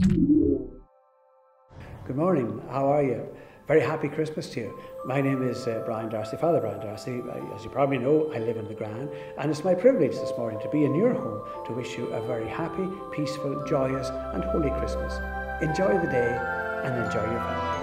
Good morning. How are you? Very happy Christmas to you. My name is uh, Brian Darcy, Father Brian Darcy. As you probably know, I live in the Graan, and it's my privilege this morning to be in your home to wish you a very happy, peaceful, joyous, and holy Christmas. Enjoy the day and enjoy your family.